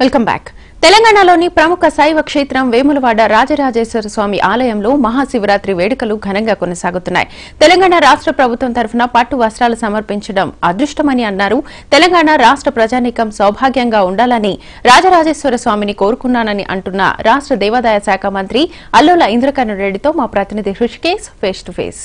Welcome back. తెలంగాణలోని ప్రముఖ శైవ క్షేత్రం వేములవాడ రాజరాజేశ్వర స్వామి ఆలయంలో మహాశివరాత్రి వేడుకలు ఘనంగా కొనసాగుతున్నాయి. తెలంగాణ రాష్ట్ర ప్రభుత్వం తరఫున పట్టు వస్త్రాలు సమర్పించడం అదృష్టమని అన్నారు. తెలంగాణ రాష్ట్ర ప్రజానీకం సౌభాగ్యంగా ఉండాలని రాజరాజేశ్వర స్వామిని కోరుకున్నానని అంటున్న రాష్ట్ర దేవాదాయ శాఖ మంత్రి అల్లుల ఇంద్రకరణ్ రెడ్డితో మా ప్రతినిధి Hrishikesh face to face.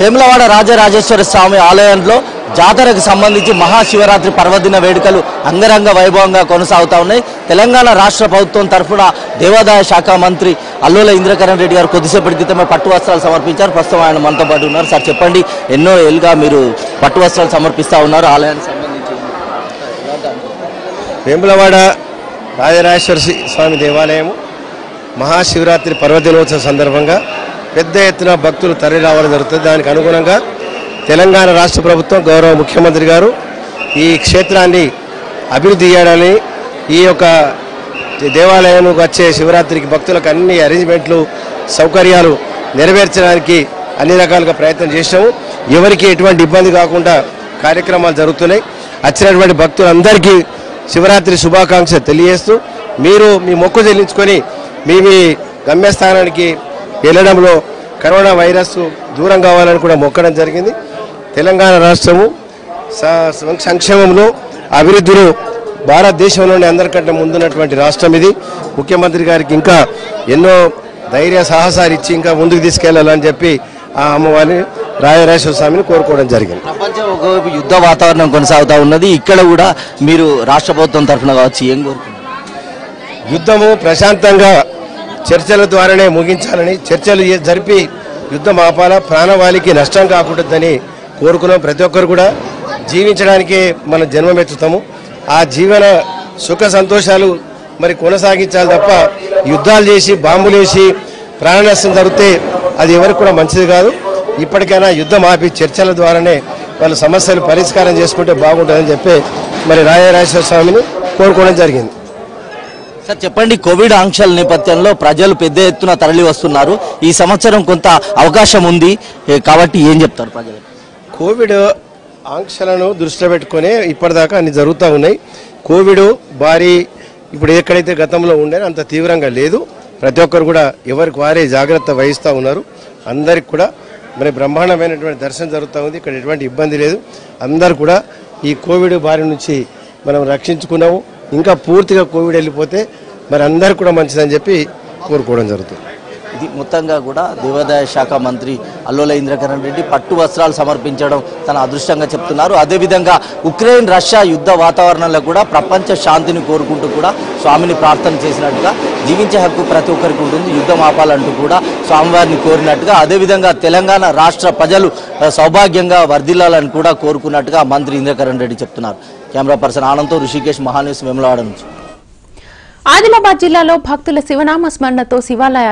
Vemulawada Rajarajeshwara Swamy ఆలయంలో జాతరకు సంబంధించి మహాశివరాత్రి పర్వదిన వేడుకలు అంగరంగ వైభవంగా కొనసాగుతా ఉన్నాయి. తెలంగాణ రాష్ట్ర ప్రభుత్వం తరఫున దేవాదాయ శాఖ మంత్రి అల్లుల ఇంద్రకరణ్ రెడ్డి గారు కొద్దిసేపటి క్రితమే పట్టు వస్త్రాలు సమర్పించారు. ప్రస్తుతం ఆయన మనతో పాటు ఉన్నారు. సార్ చెప్పండి. ఎన్నో ఏళ్ళుగా మీరు పట్టు వస్త్రాలు సమర్పిస్తా ఉన్నారు. ఆలయానికి సంబంధించి. వేములవాడ రాజరాజేశ్వర శ్రీ స్వామి దేవాలయము మహాశివరాత్రి పర్వదినోత్సవం సందర్భంగా పెద్ద ఎత్తున భక్తులు తరలి రావడం జరుగుతుంది. దానికి అనుగుణంగా తెలంగాణ రాష్ట్ర ప్రభుత్వం గౌరవ ముఖ్యమంత్రి గారు ఈ క్షేత్రాన్ని అభివృద్ధి చేయడాన్ని ఈ యొక్క దేవాలయానికి వచ్చే శివరాత్రికి భక్తులకు అన్ని అరేంజ్మెంట్లు సౌకర్యాలు నెరవేర్చడానికి అన్ని రకాలుగా ప్రయత్నం చేసాము ఎవరికి ఎటువంటి ఇబ్బంది కాకుండా కార్యక్రమాలు జరుగుతున్నాయి. వచ్చినటువంటి భక్తులందరికీ శివరాత్రి శుభాకాంక్ష తెలియజేస్తూ మీరు మీ మొక్కు చెల్లించుకొని మీ మీ గమ్యస్థానానికి వెళ్ళడంలో కరోనా వైరస్ దూరం కావాలని కూడా మొక్కడం జరిగింది. తెలంగాణ రాష్ట్రము సంక్షేమంలో అభివృద్ధిలో భారతదేశంలోనే అందరికంటే ముందున్నటువంటి రాష్ట్రం ఇది. ముఖ్యమంత్రి గారికి ఇంకా ఎన్నో ధైర్య సాహసాలు ఇచ్చి ఇంకా ముందుకు తీసుకెళ్ళాలని చెప్పి ఆ అమ్మవారిని రాజరాజేశ్వర స్వామిని కోరుకోవడం జరిగింది. ప్రపంచం ఒకవైపు యుద్ధ వాతావరణం కొనసాగుతా ఉన్నది. ఇక్కడ కూడా మీరు రాష్ట్ర ప్రభుత్వం తరఫున కావచ్చు ఏం కోరుకుంటున్నారు? యుద్ధము ప్రశాంతంగా చర్చల ద్వారానే ముగించాలని చర్చలు జరిపి యుద్ధం ఆపాల ప్రాణవాళికి నష్టం కాకూడదని కోరుకున్నాం. ప్రతి ఒక్కరు కూడా జీవించడానికే మనం జన్మమెత్తుతాము ఆ జీవన సుఖ సంతోషాలు మరి కొనసాగించాలి తప్ప యుద్ధాలు చేసి బాంబులు వేసి జరిగితే అది ఎవరికి కూడా మంచిది కాదు. ఇప్పటికైనా యుద్ధం ఆపి చర్చల ద్వారానే వాళ్ళ సమస్యలు పరిష్కారం చేసుకుంటే బాగుంటుందని చెప్పి మరి రాజరాజేశ్వర స్వామిని కోరుకోవడం జరిగింది. సార్ చెప్పండి కోవిడ్ ఆంక్షల నేపథ్యంలో ప్రజలు పెద్ద ఎత్తున తరలి వస్తున్నారు ఈ సంవత్సరం కొంత అవకాశం ఉంది. కాబట్టి ఏం చెప్తారు ప్రజలు కోవిడ్ ఆంక్షలను దృష్టిలో పెట్టుకొని ఇప్పటిదాకా అన్ని జరుగుతూ ఉన్నాయి. కోవిడ్ భారీ ఇప్పుడు ఎక్కడైతే గతంలో ఉండేనో అంత తీవ్రంగా లేదు. ప్రతి ఒక్కరు కూడా ఎవరికి వారే జాగ్రత్త వహిస్తూ ఉన్నారు. అందరికి కూడా మరి బ్రహ్మాండమైనటువంటి దర్శనం జరుగుతూ ఉంది. ఇక్కడ ఎటువంటి ఇబ్బంది లేదు. అందరు కూడా ఈ కోవిడ్ బారి నుంచి మనం రక్షించుకున్నాము. ఇంకా పూర్తిగా కోవిడ్ వెళ్ళిపోతే మరి అందరికి కూడా మంచిదని చెప్పి కోరుకోవడం జరుగుతుంది. మొత్తంగా కూడా దేవాదాయ శాఖ మంత్రి అల్లోల ఇంద్రకరణ్ రెడ్డి పట్టు వస్త్రాలు సమర్పించడం తన అదృష్టంగా చెప్తున్నారు. అదేవిధంగా ఉక్రెయిన్ రష్యా యుద్ధ వాతావరణంలో కూడా ప్రపంచ శాంతిని కోరుకుంటూ కూడా స్వామిని ప్రార్థన చేసినట్టుగా జీవించే హక్కు ప్రతి ఒక్కరికి ఉంటుంది. యుద్ధం ఆపాలంటూ కూడా స్వామివారిని కోరినట్టుగా అదేవిధంగా తెలంగాణ రాష్ట్ర ప్రజలు సౌభాగ్యంగా వర్ధిల్లాలని కూడా కోరుకున్నట్టుగా మంత్రి ఇంద్రకరణ్ రెడ్డి చెప్తున్నారు. కెమెరా పర్సన్ ఆనంద్తో ఋషికేష్ మహాన్యూస్ వెములవాడ నుంచి. ఆదిలాబాద్ జిల్లాలో భక్తుల శివనామ స్మరణతో శివాలయాలు